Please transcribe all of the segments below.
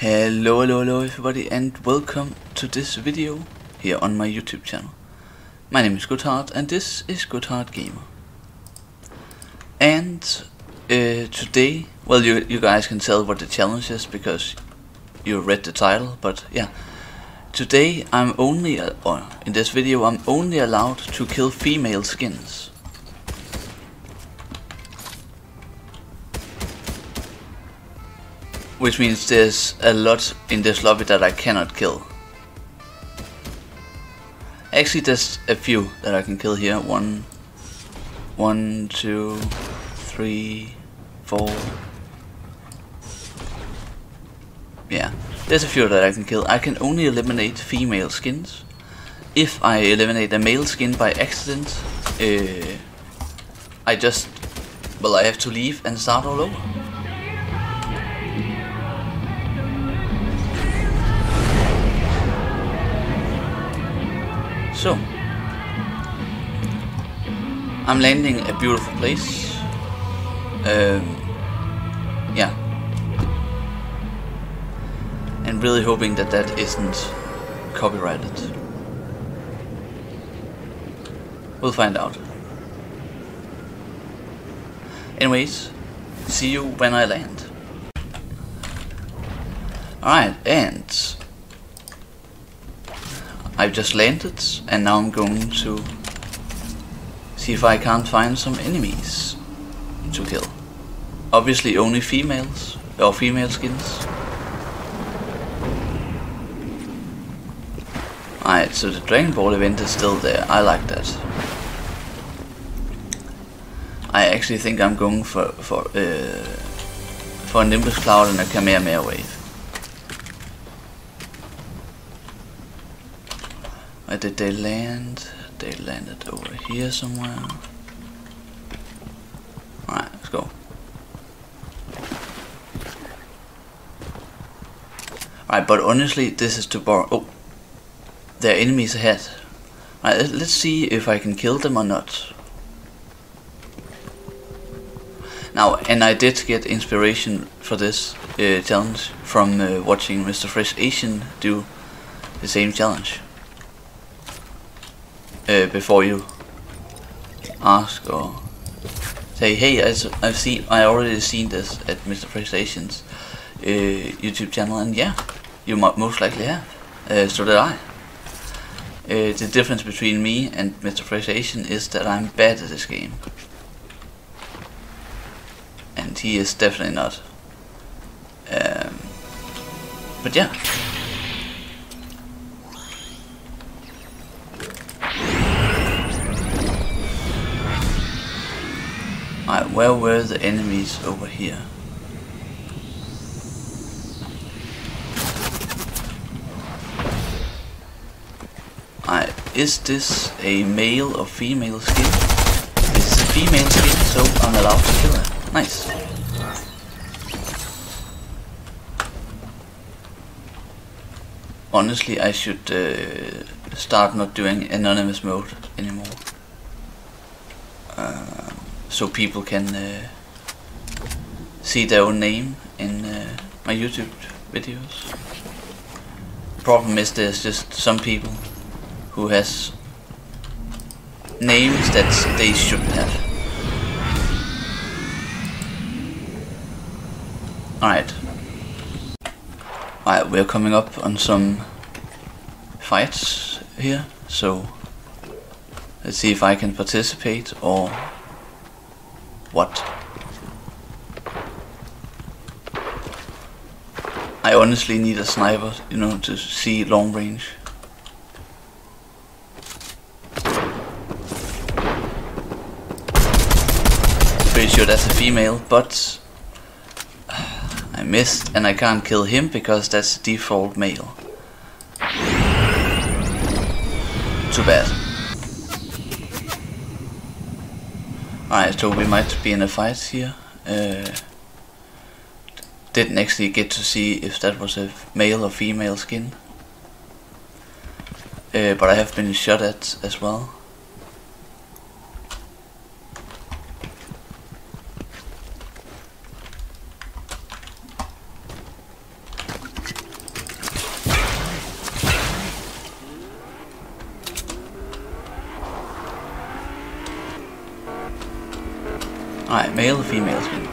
Hello, hello, hello everybody and welcome to this video here on my YouTube channel. My name is Goodheart and this is Goodheart Gamer. And uh, today, well you, you guys can tell what the challenge is because you read the title, but yeah. Today I'm only, uh, in this video I'm only allowed to kill female skins. Which means there's a lot in this lobby that I cannot kill. Actually there's a few that I can kill here. One, one, two, three, four. Yeah, there's a few that I can kill. I can only eliminate female skins. If I eliminate a male skin by accident, uh, I just, well I have to leave and start all over. So, I'm landing a beautiful place. Um, yeah. And really hoping that that isn't copyrighted. We'll find out. Anyways, see you when I land. Alright, and I've just landed and now I'm going to see if I can't find some enemies to kill. Obviously only females, or female skins. Alright, so the Dragon Ball event is still there, I like that. I actually think I'm going for for uh, for a Nimbus Cloud and a Kamehameha Wave. Where did they land? They landed over here somewhere. Alright, let's go. Alright, but honestly, this is too boring. Oh, there are enemies ahead. Alright, let's see if I can kill them or not. Now, and I did get inspiration for this uh, challenge from uh, watching Mr. Fresh Asian do the same challenge uh, before you ask or say, hey, I've seen, I already seen this at Mr. Fresh Asian's uh, YouTube channel, and yeah, you most likely have. Uh, so did I. Uh, the difference between me and Mr. Fresh Asian is that I'm bad at this game. And he is definitely not. Um, but yeah. Where were the enemies over here? Is this a male or female skin? This is a female skin, so I'm allowed to kill her. Nice. Honestly, I should uh, start not doing anonymous mode anymore. So people can uh, see their own name in uh, my YouTube videos. Problem is there's just some people who has names that they shouldn't have. Alright. Alright, we're coming up on some fights here, so let's see if I can participate or what? I honestly need a sniper, you know, to see long range. Pretty sure that's a female, but I missed and I can't kill him because that's the default male. Too bad. Alright, so we might be in a fight here. Uh, didn't actually get to see if that was a male or female skin. Uh, but I have been shot at as well. Alright, male or female skin?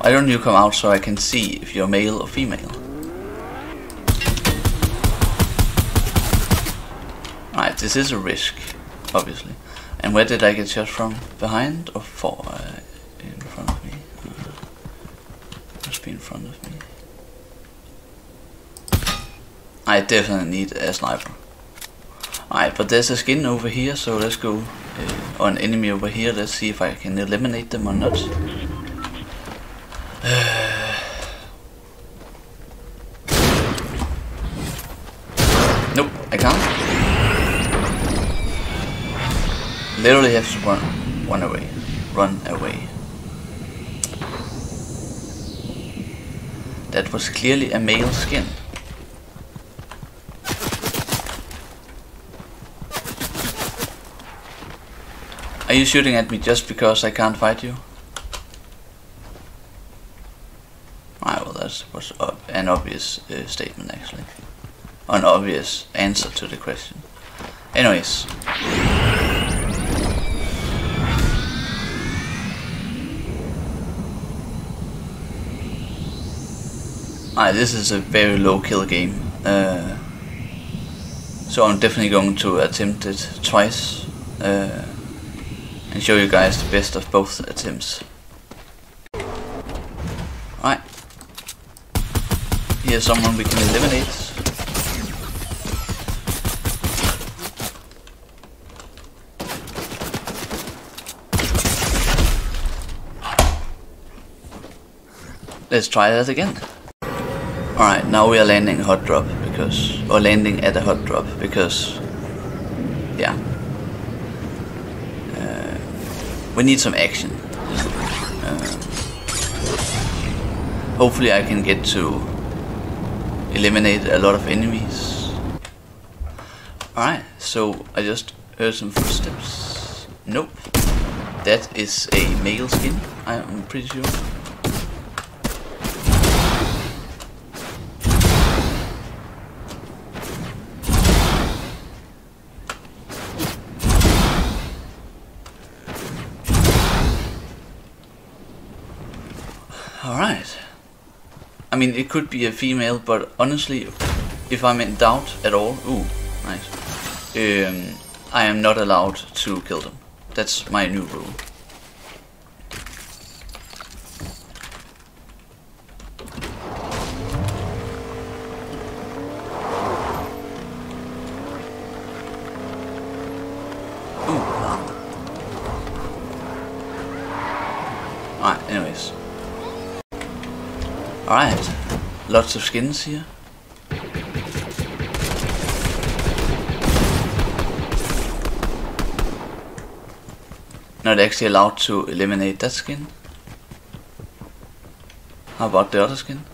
Why don't you come out so I can see if you're male or female? Right, this is a risk, obviously. And where did I get shot from? Behind or for? Uh, in front of me? Uh, must be in front of me. I definitely need a sniper. Alright, but there's a skin over here, so let's go. Uh, or an enemy over here, let's see if I can eliminate them or not. nope, I can't. Literally have to run, run away. Run away. That was clearly a male skin. You shooting at me just because I can't fight you? Ah, well, that was an obvious uh, statement, actually. An obvious answer to the question. Anyways. Ah, this is a very low kill game. Uh, so I'm definitely going to attempt it twice. Uh, and show you guys the best of both attempts. Right. Here's someone we can eliminate. Let's try that again. Alright, now we are landing hot drop because, or landing at a hot drop because, yeah. Uh, we need some action. Uh, hopefully I can get to eliminate a lot of enemies. Alright, so I just heard some footsteps. Nope. That is a male skin, I'm pretty sure. Alright. I mean, it could be a female, but honestly, if I'm in doubt at all, ooh, nice. Um, I am not allowed to kill them. That's my new rule. Ooh. Alright, anyways. Alright, lots of skins here. Not actually allowed to eliminate that skin. How about the other skin?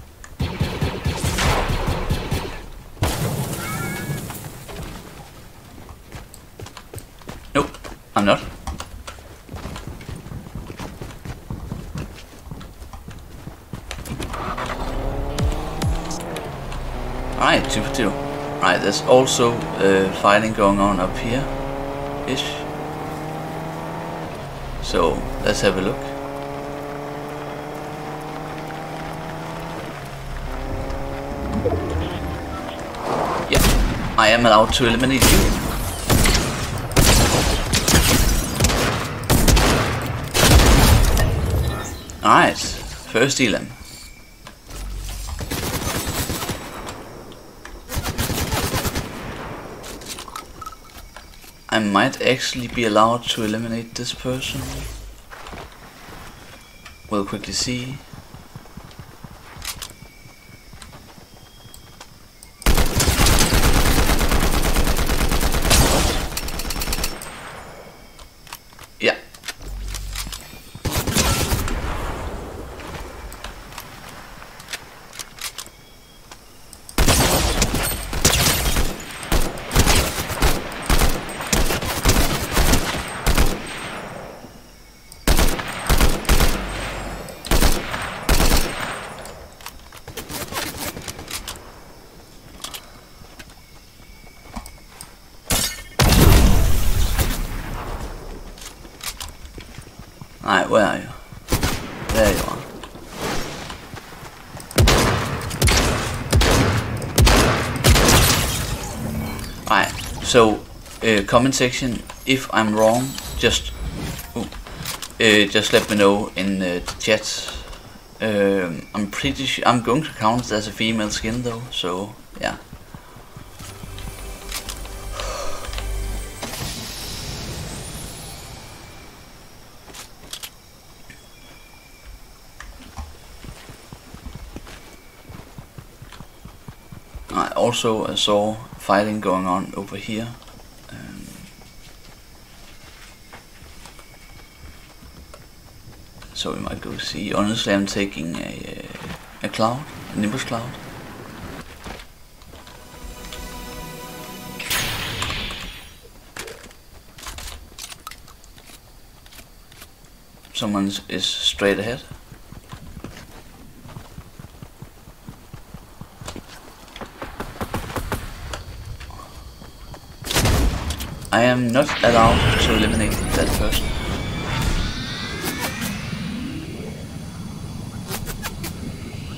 There's also uh, fighting going on up here. Ish. So, let's have a look. Yeah, I am allowed to eliminate you. Alright, first elim. I might actually be allowed to eliminate this person. We'll quickly see. There you are. Right, so uh, comment section, if I'm wrong, just ooh, uh, just let me know in the chat. Um, I'm pretty sure I'm going to count as a female skin though, so yeah. I also saw fighting going on over here. Um, so we might go see. Honestly, I'm taking a a cloud, a Nimbus cloud. Someone is straight ahead. Am not allowed to eliminate that person.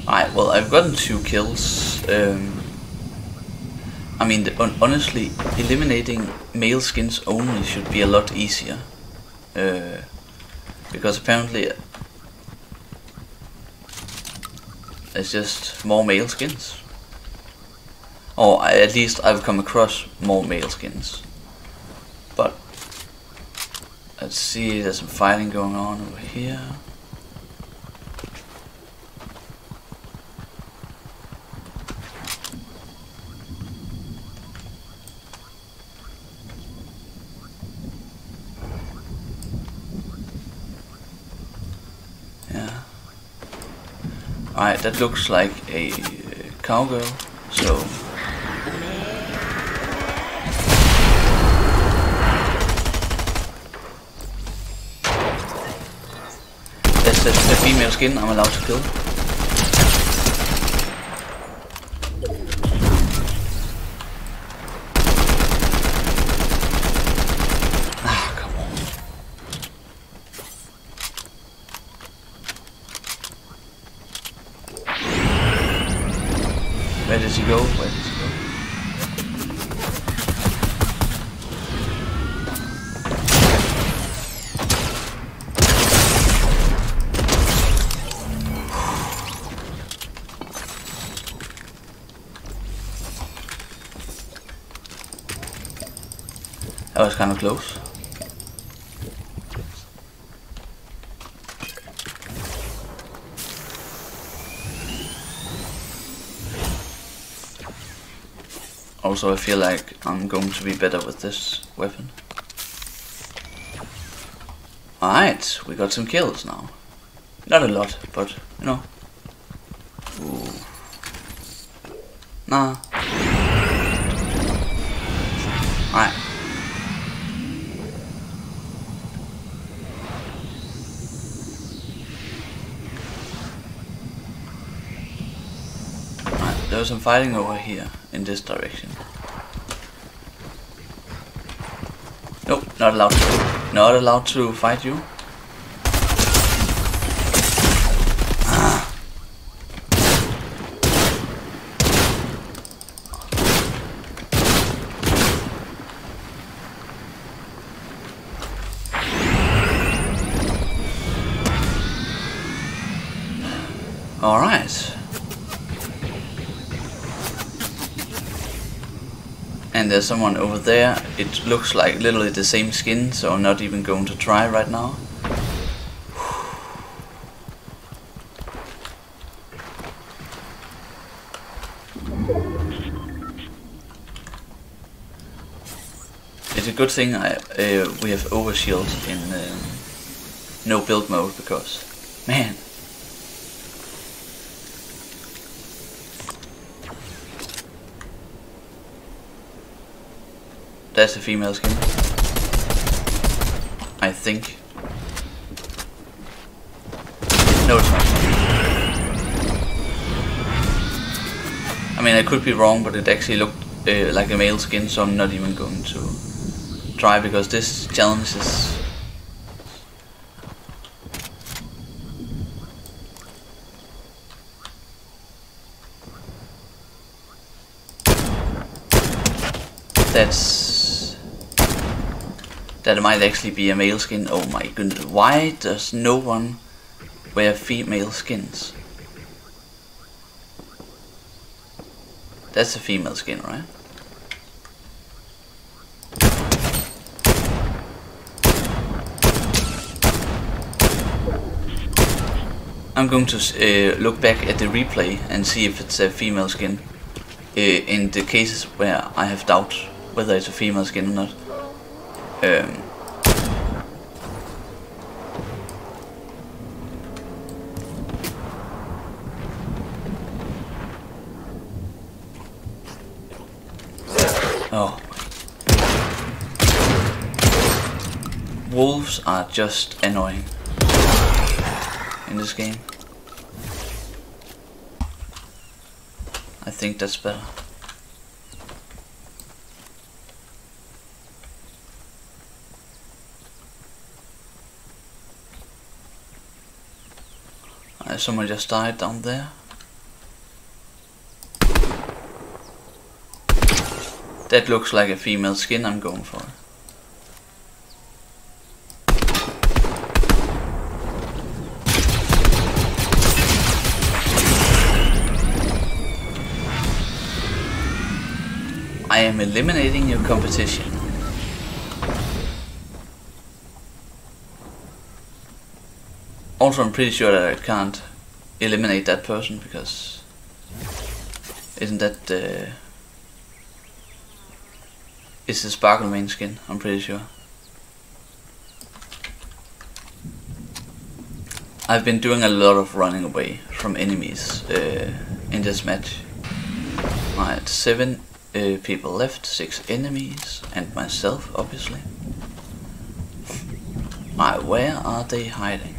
Alright, well I've gotten two kills. Um, I mean, honestly, eliminating male skins only should be a lot easier. Uh, because apparently it's just more male skins. Or at least I've come across more male skins. Let's see, there's some fighting going on over here. Yeah. Alright, that looks like a uh, cowgirl, so skin I'm allowed to kill. Ah, come on. Where does he go? Where kind of close. Also, I feel like I'm going to be better with this weapon. Alright, we got some kills now. Not a lot, but, you know. Ooh. Nah. Alright. Alright, there was some fighting over here in this direction. Nope, not allowed to. Not allowed to fight you. Ah. Alright. And there's someone over there. It looks like literally the same skin, so I'm not even going to try right now. It's a good thing I uh, we have overshield in um, no build mode because, man, That's a female skin. I think. No, it's not. I mean, I could be wrong, but it actually looked uh, like a male skin, so I'm not even going to try because this challenge is that's that might actually be a male skin. Oh my goodness, why does no one wear female skins? That's a female skin, right? I'm going to uh, look back at the replay and see if it's a female skin. Uh, in the cases where I have doubt whether it's a female skin or not. Um, oh. Wolves are just annoying in this game. I think that's better. Uh, someone just died down there. That looks like a female skin I'm going for. I am eliminating your competition. Also, I'm pretty sure that I can't eliminate that person because isn't that the is the sparkle main skin? I'm pretty sure. I've been doing a lot of running away from enemies uh, in this match. Alright, seven uh, people left, six enemies, and myself, obviously. Alright, where are they hiding?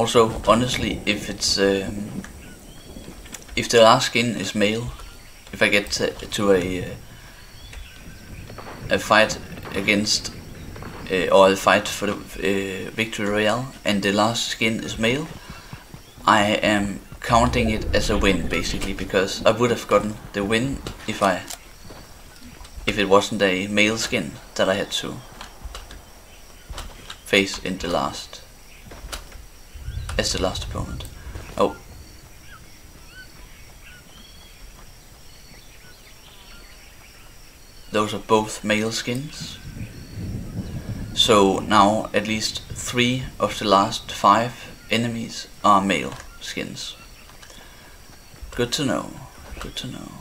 Also, honestly, if it's um, if the last skin is male, if I get to, to a uh, a fight against uh, or a fight for the uh, victory royale, and the last skin is male, I am counting it as a win basically because I would have gotten the win if I if it wasn't a male skin that I had to face in the last as the last opponent. Oh. Those are both male skins. So now at least three of the last five enemies are male skins. Good to know. Good to know.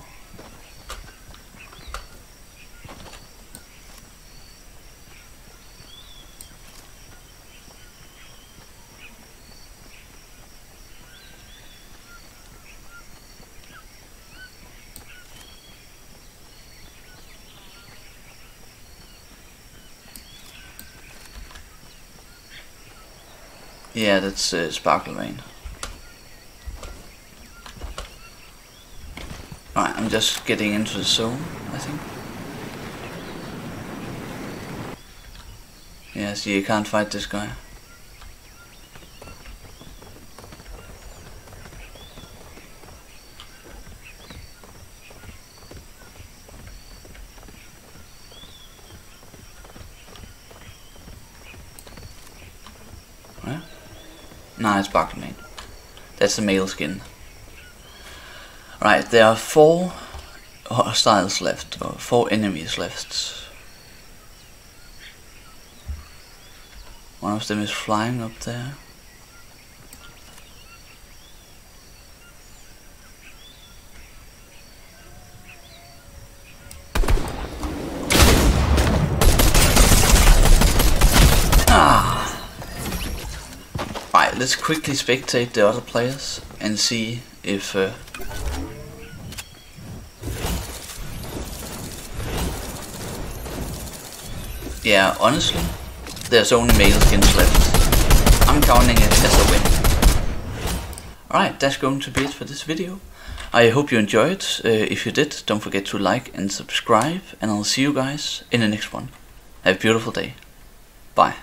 Yeah, that's uh, Sparkle Rain. Alright, I'm just getting into the zone, I think. Yeah, see, you can't fight this guy. It's Buckman. That's the male skin. Right, there are four uh, hostiles left, or four enemies left. One of them is flying up there. Let's quickly spectate the other players and see if uh, Yeah, honestly, there's only male skins left. I'm counting it as a win. Alright, that's going to be it for this video. I hope you enjoyed. Uh, if you did, don't forget to like and subscribe. And I'll see you guys in the next one. Have a beautiful day. Bye.